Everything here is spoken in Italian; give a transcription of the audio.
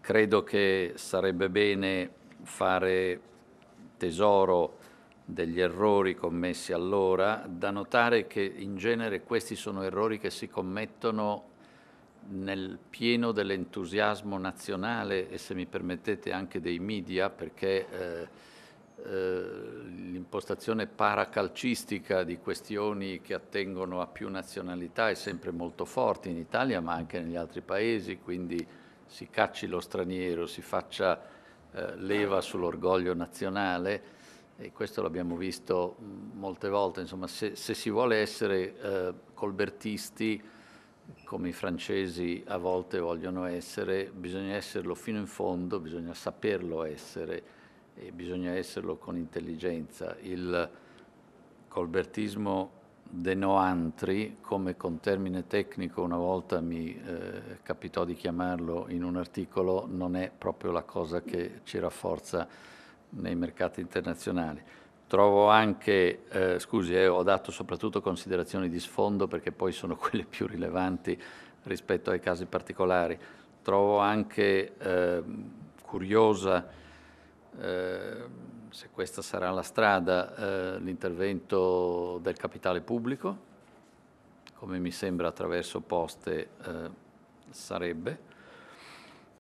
credo che sarebbe bene fare tesoro degli errori commessi allora, da notare che in genere questi sono errori che si commettono nel pieno dell'entusiasmo nazionale e se mi permettete anche dei media, perché eh, eh, l'impostazione paracalcistica di questioni che attengono a più nazionalità è sempre molto forte in Italia ma anche negli altri paesi, quindi si cacci lo straniero, si faccia eh, leva sull'orgoglio nazionale e questo l'abbiamo visto molte volte, insomma se, se si vuole essere eh, colbertisti come i francesi a volte vogliono essere, bisogna esserlo fino in fondo, bisogna saperlo essere e bisogna esserlo con intelligenza. Il colbertismo de noantri, come con termine tecnico una volta mi eh, capitò di chiamarlo in un articolo, non è proprio la cosa che ci rafforza nei mercati internazionali. Trovo anche, eh, scusi, eh, ho dato soprattutto considerazioni di sfondo perché poi sono quelle più rilevanti rispetto ai casi particolari. Trovo anche eh, curiosa, eh, se questa sarà la strada, eh, l'intervento del capitale pubblico, come mi sembra attraverso poste eh, sarebbe